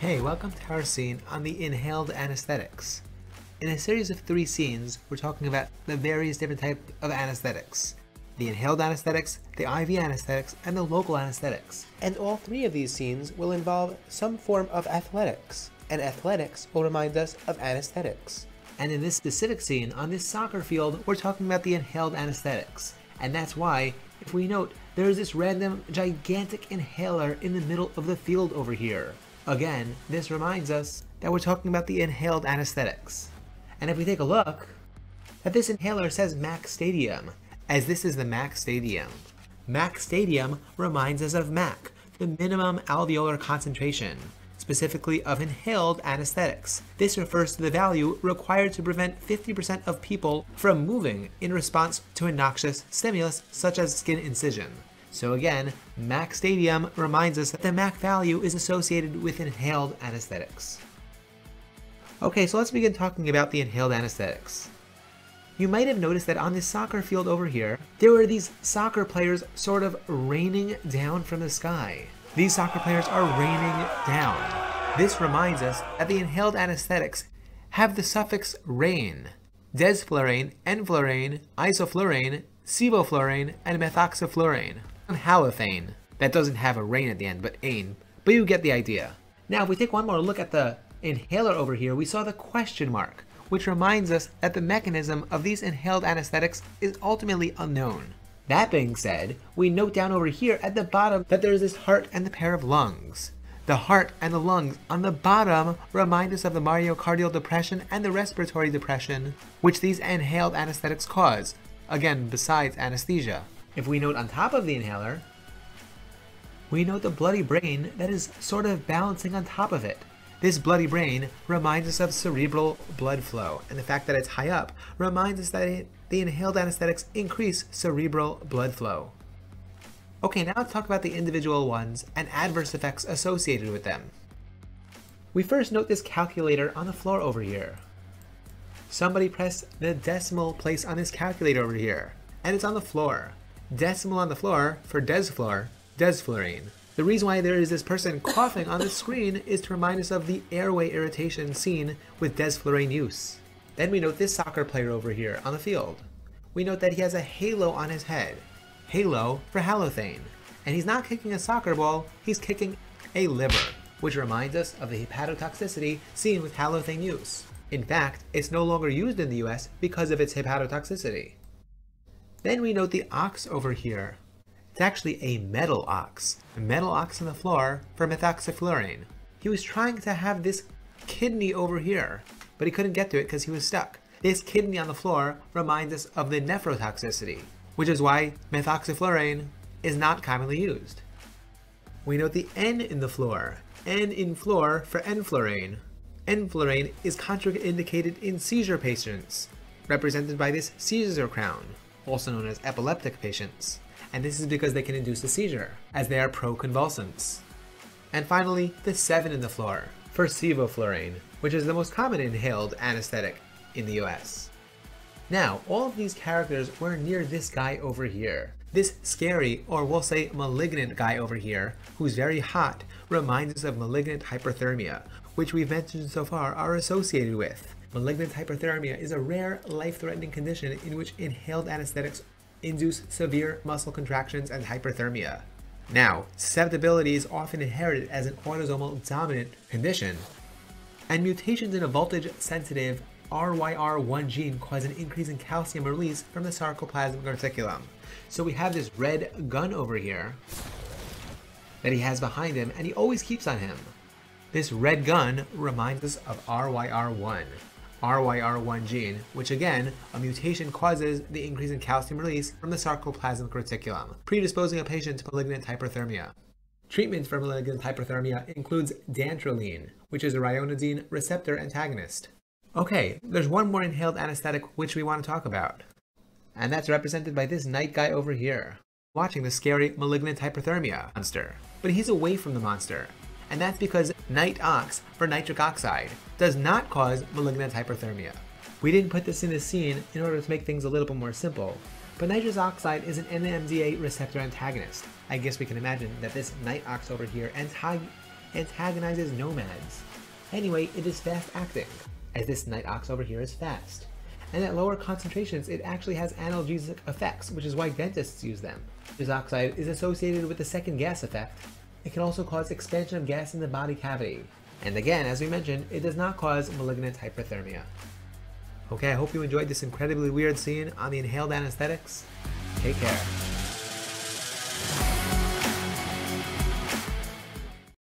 Hey, welcome to our scene on the inhaled anesthetics. In a series of three scenes, we're talking about the various different types of anesthetics. The inhaled anesthetics, the IV anesthetics, and the local anesthetics. And all three of these scenes will involve some form of athletics, and athletics will remind us of anesthetics. And in this specific scene, on this soccer field, we're talking about the inhaled anesthetics. And that's why, if we note, there is this random gigantic inhaler in the middle of the field over here. Again, this reminds us that we're talking about the inhaled anesthetics. And if we take a look, that this inhaler says Mac Stadium, as this is the Mac Stadium. Mac Stadium reminds us of MAC, the minimum alveolar concentration, specifically of inhaled anesthetics. This refers to the value required to prevent 50% of people from moving in response to a noxious stimulus such as skin incision. So again, MAC Stadium reminds us that the MAC value is associated with inhaled anesthetics. Okay, so let's begin talking about the inhaled anesthetics. You might have noticed that on this soccer field over here, there were these soccer players sort of raining down from the sky. These soccer players are raining down. This reminds us that the inhaled anesthetics have the suffix rain. Desflurane, enflurane, isoflurane, sevoflurane, and methoxyflurane. Halothane. That doesn't have a rain at the end, but ain. But you get the idea. Now, if we take one more look at the inhaler over here, we saw the question mark, which reminds us that the mechanism of these inhaled anesthetics is ultimately unknown. That being said, we note down over here at the bottom that there is this heart and the pair of lungs. The heart and the lungs on the bottom remind us of the myocardial depression and the respiratory depression, which these inhaled anesthetics cause, again, besides anesthesia. If we note on top of the inhaler, we note the bloody brain that is sort of balancing on top of it. This bloody brain reminds us of cerebral blood flow, and the fact that it's high up reminds us that it, the inhaled anesthetics increase cerebral blood flow. Okay, now let's talk about the individual ones and adverse effects associated with them. We first note this calculator on the floor over here. Somebody pressed the decimal place on this calculator over here, and it's on the floor. Decimal on the floor for desflor, desflurane. The reason why there is this person coughing on the screen is to remind us of the airway irritation seen with desflurane use. Then we note this soccer player over here on the field. We note that he has a halo on his head. Halo for halothane. And he's not kicking a soccer ball, he's kicking a liver, which reminds us of the hepatotoxicity seen with halothane use. In fact, it's no longer used in the US because of its hepatotoxicity. Then we note the ox over here. It's actually a metal ox. A metal ox on the floor for methoxyflurane. He was trying to have this kidney over here, but he couldn't get to it because he was stuck. This kidney on the floor reminds us of the nephrotoxicity, which is why methoxyflurane is not commonly used. We note the N in the floor. N in floor for enflurane. Enflurane is contraindicated in seizure patients, represented by this Caesar crown, also known as epileptic patients. And this is because they can induce a seizure, as they are proconvulsants. And finally, the 7 in the floor, for sevoflurane, which is the most common inhaled anesthetic in the US. Now, all of these characters were near this guy over here. This scary, or we'll say malignant guy over here, who's very hot, reminds us of malignant hyperthermia, which we've mentioned so far are associated with. Malignant hyperthermia is a rare, life-threatening condition in which inhaled anesthetics induce severe muscle contractions and hyperthermia. Now, susceptibility is often inherited as an autosomal dominant condition, and mutations in a voltage-sensitive RYR1 gene cause an increase in calcium release from the sarcoplasmic reticulum. So we have this red gun over here that he has behind him, and he always keeps on him. This red gun reminds us of RYR1. RYR1 gene, which again, a mutation causes the increase in calcium release from the sarcoplasmic reticulum, predisposing a patient to malignant hyperthermia. Treatment for malignant hyperthermia includes dantrolene, which is a ryanodine receptor antagonist. Okay, there's one more inhaled anesthetic which we want to talk about. And that's represented by this night guy over here, watching the scary malignant hyperthermia monster. But he's away from the monster, and that's because night ox for nitric oxide does not cause malignant hyperthermia. We didn't put this in the scene in order to make things a little bit more simple, but nitrous oxide is an NMDA receptor antagonist. I guess we can imagine that this night ox over here antagonizes nomads. Anyway, it is fast acting, as this night ox over here is fast. And at lower concentrations, it actually has analgesic effects, which is why dentists use them. This oxide is associated with the second gas effect. It can also cause expansion of gas in the body cavity. And again, as we mentioned, it does not cause malignant hyperthermia. Okay, I hope you enjoyed this incredibly weird scene on the inhaled anesthetics. Take care.